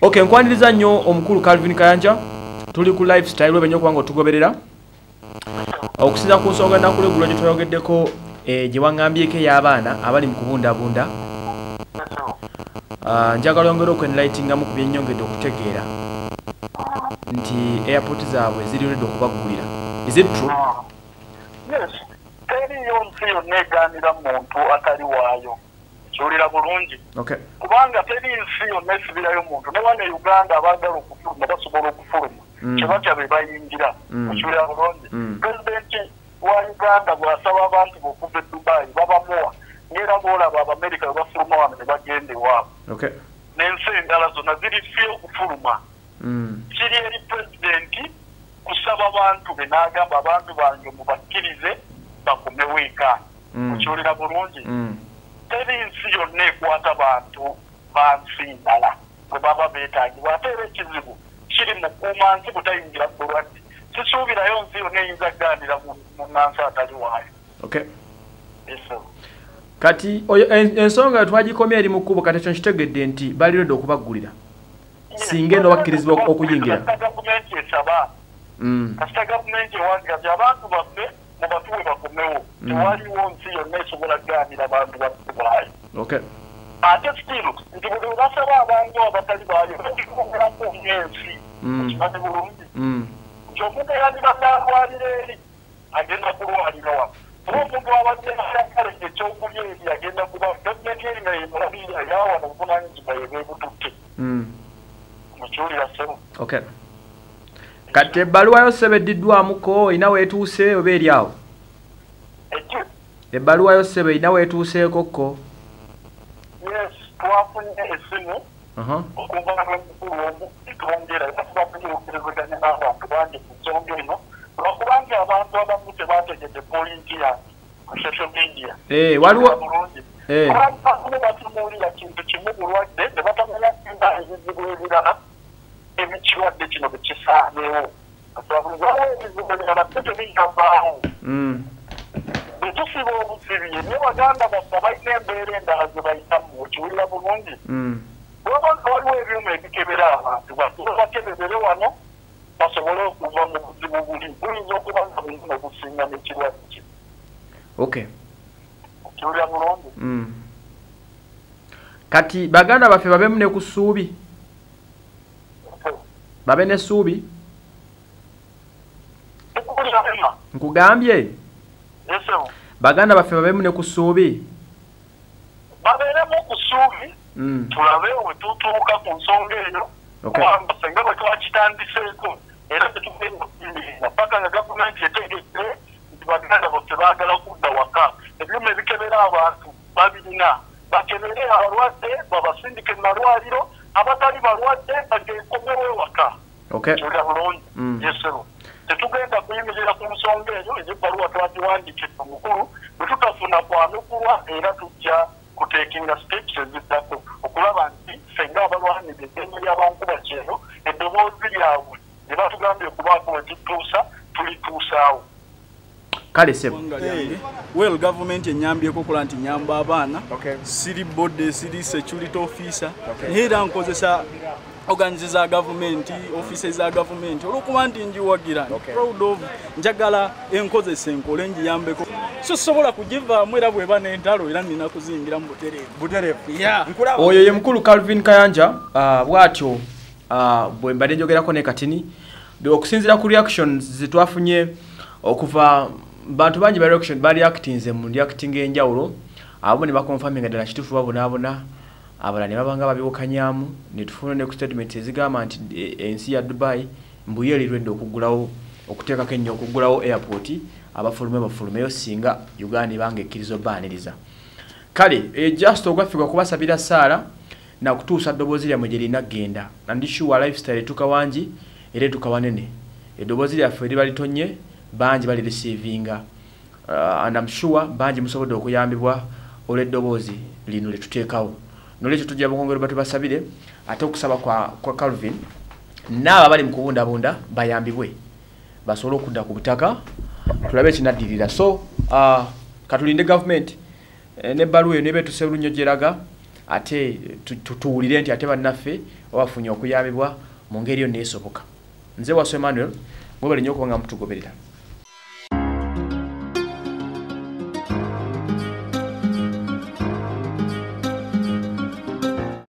ok nkwaniriza nnyo omukulu calvin kayanja. Tuli ku lifestyle webenya okuba nga otugoberera. Okusinza ku nsonga nakulegulwa gye twayogeddeko eh, gye waŋŋambyeko ey'abaana abali mu kubundabunda. Ah, njagala yongera okwenlightingamu ku byennyongedde okutegeera nti airport zaabwe zirinedde okubaggulira is it true? Yes. Teriyo nsi yonna egaanira muntu atali waayo kiwulira bulungi kubanga teri nsi yonna esibirayo muntu ne wane uganda abaagala okufuluma basobola okufuluma Mm. kyebatya be bayingira Mm. okiwulira bulungi Mm. pulezidenti wa uganda bw'asaba abantu be okuva e dubayi babamuwa ngera boolaba abamerika bwe bafuluma wano ne bagenda ewaabwe n'ensi endala zonna ziri fye okufuluma mm. kiri eri pulezidenti kusaba bantu be n'agamba abantu bange mubakkirize bakomewo eka Mm. okiwulira bulungi Mm. Teri nsi yonna ekwata bantu ba nsi ndala bwe baba beetagibwa ate era ekizibu kiri mu kuuma nsi butayingira ku bulwadde sisuubirayo nsi yonna eyinza kugaanira munansi atali waayo. Kati oyo en- ensonga twagikomya eri mu kkubo kati ekyo nkitegedde nti baliredde okubaggulira. Singa eno bakkirizibwa ok- okuyingira. kasita gavumenti Mm. ewagabye abantu baffe mu batuwe bakomewo Mm. tewaliwo nsi yonna esobola kugaanira bantu baffe baayo ate still nti buli basaba abantu abatali baayo bakikugerako ng'ensi Mm. okimanyi bulungi Mm. nti omuntu eyandibadde alwalira eri agenda kulwalira wano oba omuntu abadde ayakaleja ekyokulya eri agenda kuba gavumenti eri nga yemulabirira yawano obuvunanyizibwa yebeebututte Mm. mukiwulira sebo kati ebbaluwa yose beddiddwamuko erina weetuuse oba eri awo? Ebbaluwa yose be erina weetuuseeko ko? Yes twafunye esimu Aha. okuva lwemukulu omu twongera era tubafunye okuteezeganya n'abantu bangi ku nsonga eno lwakubanga abantu abamu tebategedde pointi ya social media. Eh, waliwo Eh. abantu batunuulira kintu kimu bulwadde ne batamanya ebizibu ebirala ebikirwadde kino bwe kisaaneewo waliwo ebizibu ebirala byo tebiyambaawo Mm. bwe tusiba obusibye ne baganda baffe balina embeera endala ze bayitamu okiwulira bulungi Mm. bwaba nga waliwo ebyuma ebikebera abantu batuba bakebebere wano basobole okuva mu buzibu buli buyinza okuba nga bulina obusinga n'ekirwadde kino okay okiwulira bulungi Mm. kati baganda baffe babemu ne ku ssuubi babe n'essuubi nkugambye. Baganda baffe babemu ne ku ssuubi. Babeeremu ku ssuubi. Mm. tulabe we tutuuka ku nsonga eyo kubanga senga bwe twakitandiseeko era tetugenda kuyimirira paka nga gavumenti etegedde nti baganda baffe baagala kudda waka. Ebyuma ebikebera abantu babirina. Bakebere abalwadde babasindike mu malwaliro abatali balwadde bagekomewo ewaka. Kiwulira bulungi Mm. yesero tetugenda kuyimirira ku nsonga eyo ezebbaluwa twagiwandiikidde omukulu bwe tutafuna kwanukulwa era tujja kuteekinga steps eziddako. Okulaba nti fenga abalwanira eddembe ly'abankuba kyeno eddoboozi lyabwe ne batugambye okubaako we tutuusa tulituusaawo kale sebo. Lyange well gavumenti enyambyeko okola nti nyamba abaana Okay. siri bode siri security officer. Naye era nkozesa organize za gavumenti office za gavumenti olwokuba nti njiwagira Okay. proud of njagala enkozesa enkole njiyambeko. So sosobola kugivaamu era bweba n'entalo era nina kuzingira mu butereevu. Butereevu? Yeah. oyo ye mukulu calvin kayanja ah, bw'atyo ah, bwe mbadde njogerako ne katini okusinziira ku reactions zetwafunye okuva bantu bangi ba reaction bareactinze mu reacting enjawulo. Abo ne bakonfaminga ddala kituufu babonaabona abalala ne babanga babiwukanyaamu ne tufuna ne ku statement ezigamba nti e- ensi ya dubai mbuyo erirwedde okuggulawo okuteekako ennyo okuggulawo airport abafulume bafulumeyo singa uganda ebanga ekkiriza obaaniriza kale e just ogwaffe kubasabira saala nakutuusa ddoboozi lyammwe gye lina genda andishuwa lifestyle etuuka wangi era etuuka wanene. Eddoboozi lyaffe liba litonye bangi balirisiivinga uh, and I'm sure bangi musobodde okuyambibwa olw'eddoboozi lino lye tuteekawo. Nolwekyo tujja bukongero batubasabire ate okusaba kwa, kwa calvin naabo abali mu kubundabunda bayambibwe. Basobole okudda ku butaka tulabe ekinaddirira so uh, katulinde gavumenti eh, nebbaluwa eyo nebeetuse lunnyo gyeraga ate tu- tu- tuwulire nti ate bannaffe babafunye okuyambibwa mu ngeri yo neesoboka nze mwebale nnyo okuba nga mutugoberera